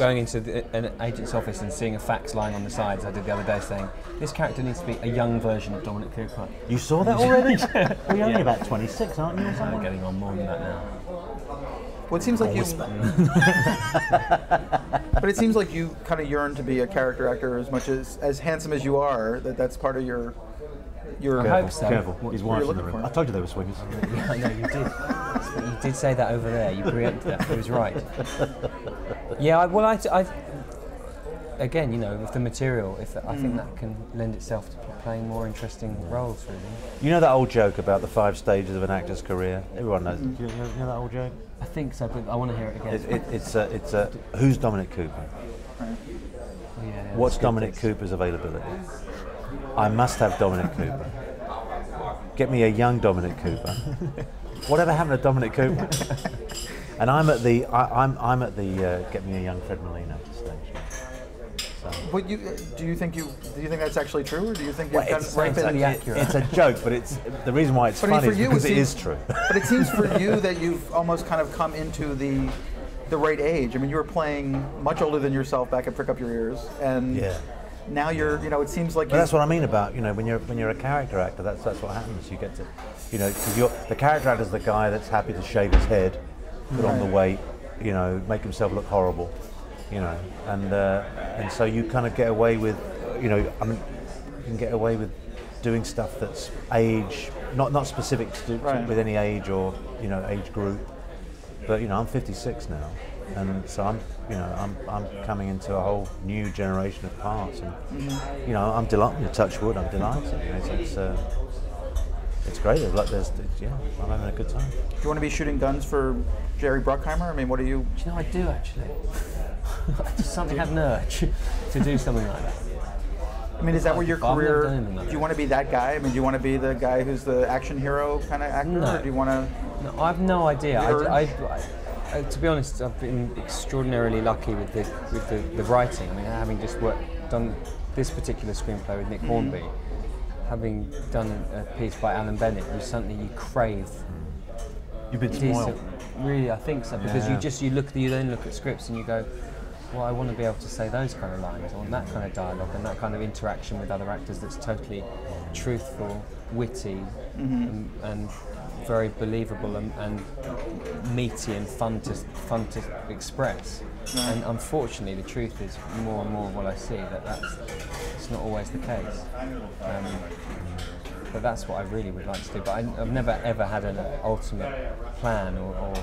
going into the, an agent's office and seeing a fax lying on the sides. I did the other day saying this character needs to be a young version of Dominic Cooper. You saw that already? well, you're only Yeah. about 26, aren't you, I'm getting on more than that now. Well, it seems like you. but it seems like you kind of yearn to be a character actor as much as as handsome as you are. That that's part of your your. I hope so. Careful, What- his what wife's in the room. for? I told you they were swingers. I know you did. You did say that over there. You preempted that. He was right. Yeah. I, well, I, I. Again, you know, with the material, if I think hmm. that can lend itself to playing more interesting roles, really. You know that old joke about the five stages of an actor's career? Everyone knows. Mm. You, know, you know that old joke? I think so, but I want to hear it again. It, it, it's a, it's a, who's Dominic Cooper? Oh, yeah, yeah, What's that's good. Dominic Cooper's availability? I must have Dominic Cooper. Get me a young Dominic Cooper. Whatever happened to Dominic Cooper? and I'm at the I, I'm I'm at the uh, get me a young Fred Molina stage. So. But you do you think you do you think that's actually true, or do you think you've Well, got it's, right sounds in- totally it- accurate. it's a joke, but it's the reason why it's But I mean, funny for is you, because it it is seems- true. But it seems for you that you've almost kind of come into the the right age. I mean, you were playing much older than yourself back at Prick Up Your Ears, and Yeah. now you're you know it seems like But that's what I mean about you know when you're when you're a character actor. That's that's what happens. You get to, you know, because you're the character actor is the guy that's happy to shave his head, put on the weight, you know, make himself look horrible, you know, and uh, and so you kind of get away with, you know, I mean, you can get away with doing stuff that's age, not not specific to, Right. with any age or you know age group, but you know I'm 56 now, and so I'm you know I'm I'm coming into a whole new generation of parts, and you know I'm delighted. To touch wood, I'm delighted. You know, it's it's, uh, it's great. There's, like, there's, it's- yeah, I'm having a good time. do you want to be shooting guns for Jerry Bruckheimer? I mean, what are you? Do you know I do actually? I just suddenly had an urge to do something like that. I mean, is that where your career? done anything like Do you want to be that guy? I mean, do you want to be the guy who's the action hero kind of actor, No. or do you want to? No, I have no idea. I, I, I- I- to be honest, I've been extraordinarily lucky with the with the, the writing. I mean, having just worked, done this particular screenplay with Nick mm-hmm. Hornby, having done a piece by Alan Bennett, who suddenly you crave You've been decent. Really, I think so because you Yeah. just you look you then look at scripts and you go, well, I want to be able to say those kind of lines, I want that kind of dialogue and that kind of interaction with other actors that's totally truthful, witty, mm-hmm. and, and very believable and, and meaty and fun to fun to express. And unfortunately, the truth is more and more what I see that that's it's not always the case. Um, but that's what I really would like to do. But I, I've never ever had an ultimate plan or, or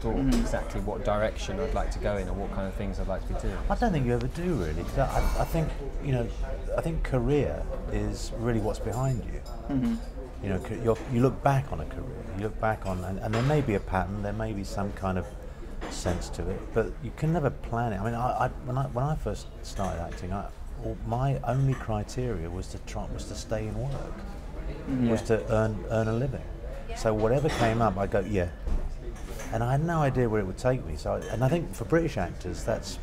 thought exactly what direction I'd like to go in or what kind of things I'd like to do. I don't think you ever do really. I, I think you know, I think career is really what's behind you. You know, you're, you look back on a career. You look back on, and, and there may be a pattern. There may be some kind of sense to it, but you can never plan it. I mean, I, I, when I when I first started acting, I, all- my only criteria was to try was to stay in work, mm, was to earn earn a living. So whatever came up, I go yeah, and I had no idea where it would take me. So, I, and I think for British actors, that's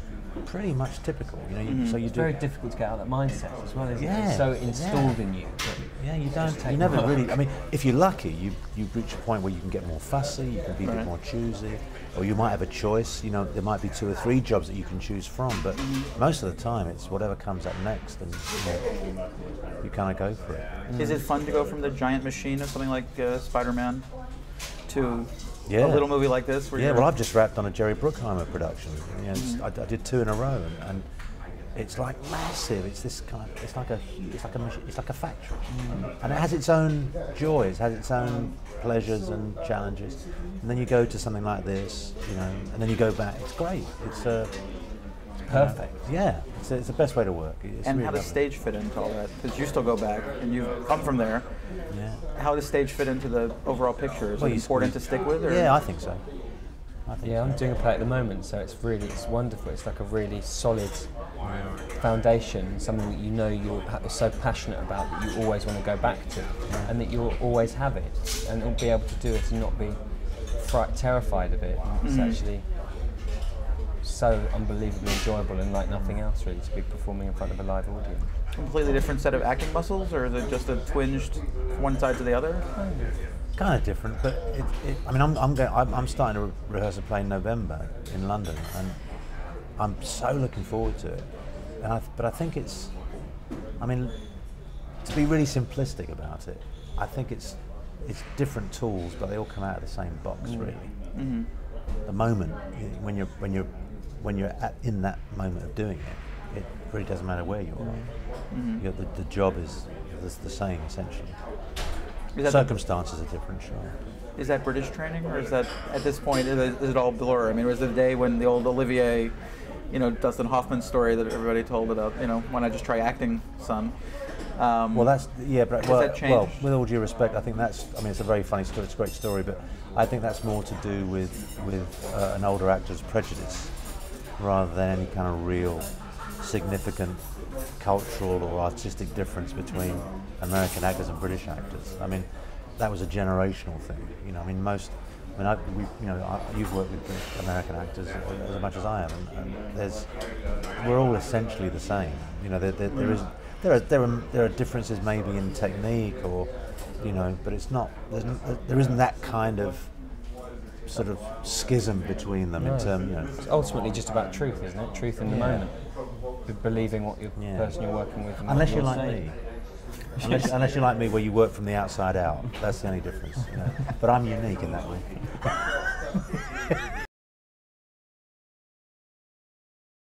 pretty much typical. You know, you, mm-hmm. so you It's do. very difficult to get out of that mindset as well, isn't it? Yeah, It's so yeah. installed in you. that- Yeah, you don't. You never really. I mean, if you're lucky, you you reach a point where you can get more fussy, you can be a bit more choosy, or you might have a choice. You know, there might be two or three jobs that you can choose from, but most of the time, it's whatever comes up next, and you, know, you kind of go for it. Is it fun to go from the giant machine of something like uh, Spider-Man to Yeah. a little movie like this? Where Yeah, well, I've just wrapped on a Jerry Bruckheimer production. You know, it's- I, I did two in a row, and, and it's like massive. It's this kind. Of, it's like a. It's like a. machi- It's like a factory, and it has its own joys, has its own pleasures and challenges. And then you go to something like this, you know, and then you go back. It's great. It's uh, Perfect. yeah. It's, it's the best way to work. It's and really how does lovely. stage fit into all that? Because you still go back and you've come from there. Yeah. How does stage fit into the overall picture? Is Well, it you important to stick with? Or? Yeah, I think so. Yeah, I'm doing a play at the moment, so it's really it's wonderful. It's like a really solid foundation, something that you know you're pa- so passionate about that you always want to go back to, and that you'll always have it, and you'll be able to do it and not be terrified of it. It's mm. actually so unbelievably enjoyable and like nothing else really to be performing in front of a live audience. Completely different set of acting muscles, or is it just a twinged one side to the other? Kind of different, but it, it, I mean, I'm I'm, going, I'm I'm starting to re- rehearse a play in November in London, and I'm so looking forward to it. And I, but I think it's, I mean, to be really simplistic about it, I think it's it's different tools, but they all come out of the same box, Mm. really. Mm-hmm. The moment when you're when you're when you're at, in that moment of doing it, it really doesn't matter where you are. Mm-hmm. You know, the, the job is is the same essentially. Is Circumstances are different, sure. is that British training, or is that at this point is it, is it all blur? I mean, was it the day when the old Olivier, you know, Dustin Hoffman story that everybody told about, you know, why not just try acting, son? Um, Well, that's yeah, but well, that well, with all due respect, I think that's. I mean, it's a very funny story. It's a great story, but I think that's more to do with with uh, an older actor's prejudice rather than any kind of real significant cultural or artistic difference between American actors and British actors. I mean, that was a generational thing. You know, I mean, most. I mean, I, we, you know, I, you've worked with British American actors as, much as I have, and, and there's, we're all essentially the same. You know, there, there, there is, there are, there are, there are differences maybe in technique or, you know, but it's not, there isn't that kind of sort of schism between them in terms, you know. It's ultimately just about truth, isn't it? Truth in the Yeah. moment. Believing what your Yeah. person you're working with. And Unless you're like saying. me. Unless, unless you're like me, where you work from the outside out. That's the only difference. You know. But I'm unique in that way.